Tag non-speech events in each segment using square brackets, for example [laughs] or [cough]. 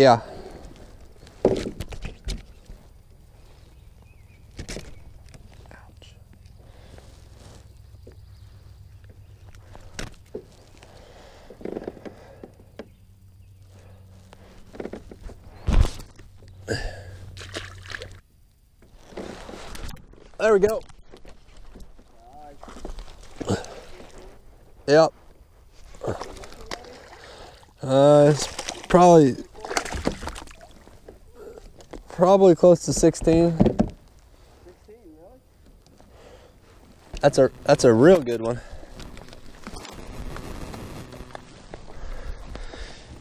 Yeah. Ouch. There we go. Yep. Uh, it's probably probably close to 16. That's a that's a real good one.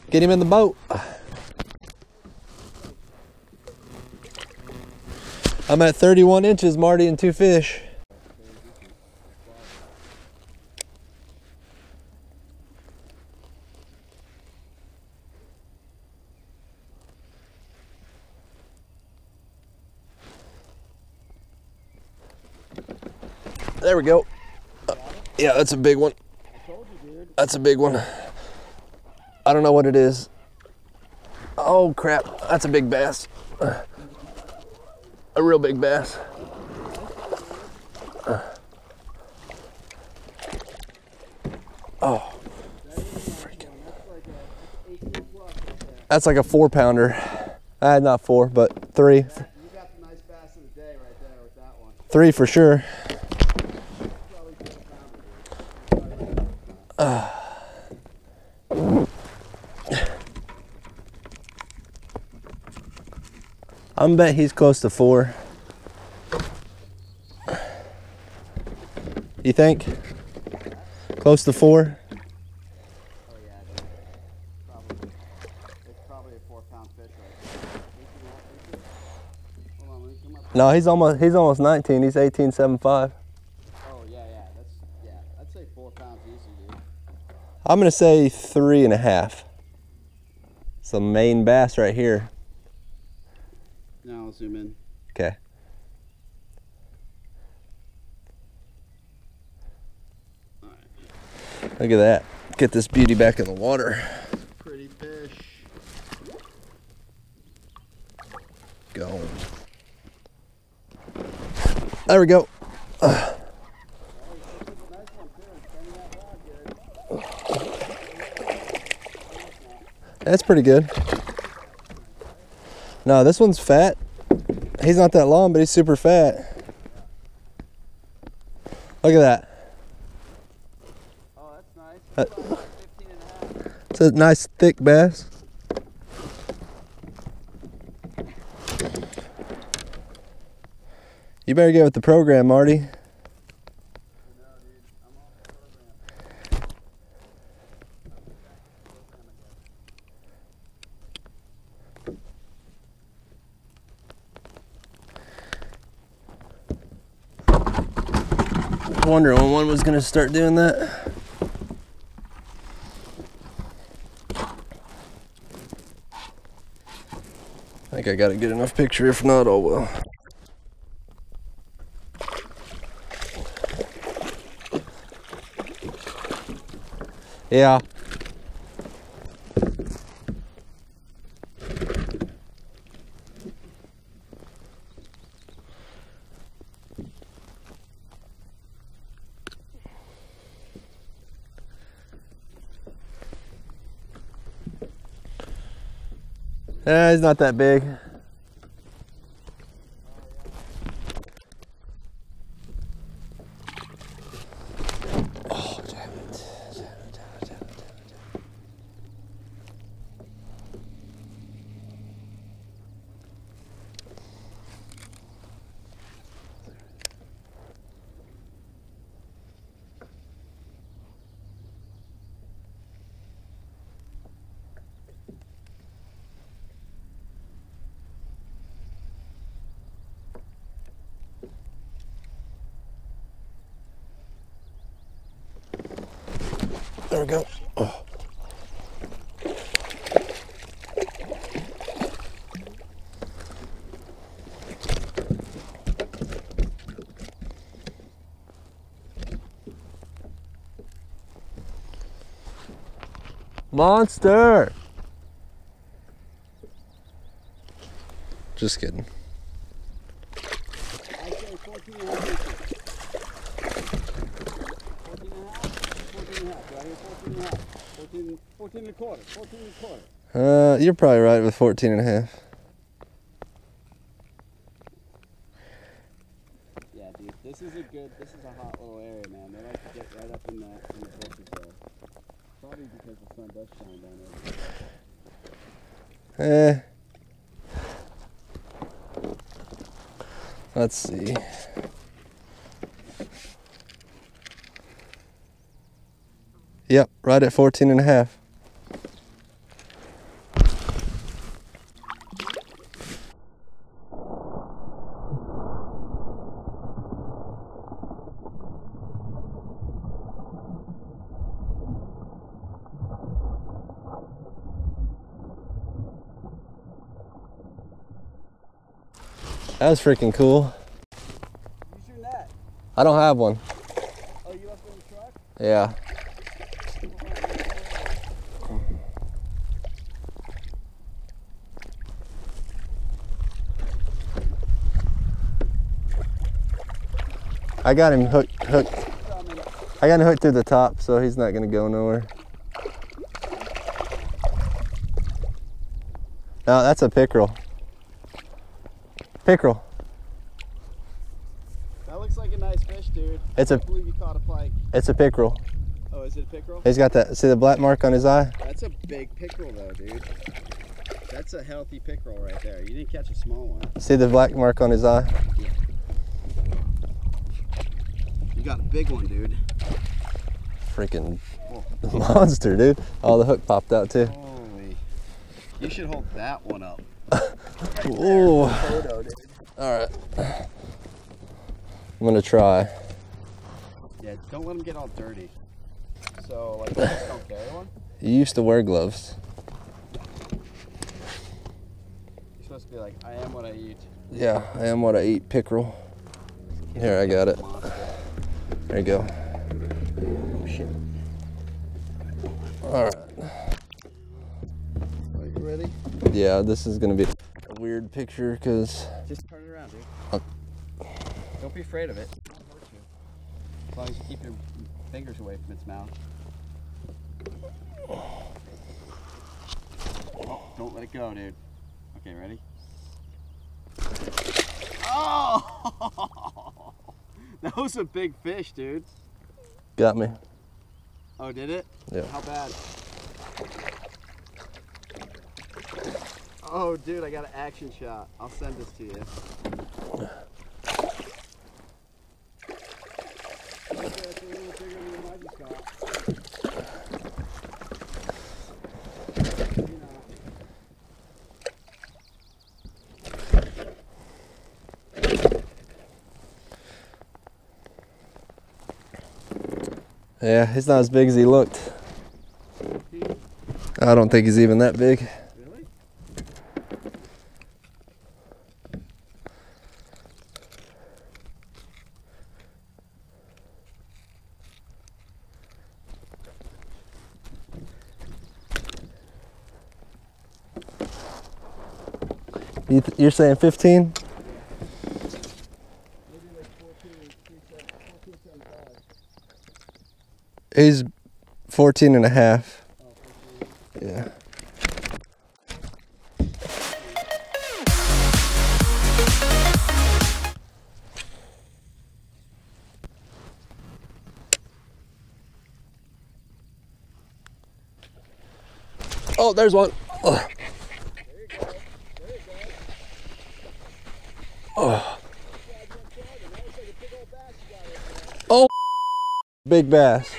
Get him in the boat. I'm at 31 inches, Marty, and two fish. There we go. Uh, yeah, that's a big one. That's a big one. I don't know what it is. Oh crap, that's a big bass. A real big bass. Oh, freaking. That's like a four pounder. Uh, not four, but three. Three for the nice bass of the day right there with that one. Three for sure. Probably four pounder, dude. I'm bet he's close to four. You think? Close to four? Yeah. Probably. It's probably a four pound fish right there. 18 and a half inches? Hold on, let me come up. No, he's almost he's almost 19. He's 18.75. Oh yeah, yeah. That's yeah. I'd say four pounds easy, dude. I'm gonna say three and a half. Some Maine bass right here. Now I'll zoom in. Okay. Right. Look at that. Get this beauty back in the water. Pretty fish. Go. There we go. You took a nice one too. Spinning that rod good. That's pretty good. No, this one's fat. He's not that long, but he's super fat. Look at that. Oh, that's nice. Uh, It's about 15 and a half. It's a nice thick bass. You better get with the program, Marty. No, dude. I'm off the program. Wondering when one was gonna start doing that. I think I got a good enough picture. If not, oh well. Yeah. Eh, he's not that big. There we go. Oh. Monster! Just kidding. I say 14 and a half inches. 14 and a half? 14 and a half. 14 and a half. 14, 14 and a quarter. 14 and a quarter. Uh, you're probably right with 14 and a half. Yeah, dude, this is a good, this is a hot little area, man. They like to get right up in the, in the bushes there. Probably because the sun does shine down there. Eh. Let's see. Yep, right at 14 and a half. That was freaking cool. Use your net. I don't have one. Oh, you left it in the truck? Yeah. I got him hooked, hooked. I got him hooked through the top, so he's not gonna go nowhere. No, that's a pickerel. Pickerel. That looks like a nice fish, dude. It's I a believe you caught a pike. it's a pickerel. Oh, is it a pickerel? He's got that. See the black mark on his eye? That's a big pickerel, though, dude. That's a healthy pickerel right there. You didn't catch a small one. See the black mark on his eye? You got a big one, dude. Freaking Whoa. [laughs] monster, dude. Oh, the hook popped out too. Holy. You should hold that one up. [laughs] Ooh. Photo, dude. All right. I'm gonna try. Yeah, don't let them get all dirty. So, like, [laughs] don't carry one? You used to wear gloves. You're supposed to be like, I am what I eat. Yeah, I am what I eat, pickerel. Here, I got it. There you go. Oh, shit. All right. Are you ready? Yeah, this is gonna be a weird picture because Just turn it around, dude. Oh. Don't be afraid of it. It won't hurt you. As long as you keep your fingers away from its mouth. Oh, don't let it go, dude. Okay, ready? Oh! [laughs] [laughs] That was a big fish, dude. got me. Oh, did it? Yeah. How bad? Oh, dude, I got an action shot. I'll send this to you. Okay, that's a little bigger than the one I just got. You know. Yeah, he's not as big as he looked. I don't think he's even that big. Really? You you're saying 15? Maybe like 14, 14, 75. He's 14 and a half. Oh, 14. Yeah. Oh, there's one. Ugh. There. There. Oh, there. big bass.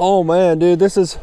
Oh man, dude, this is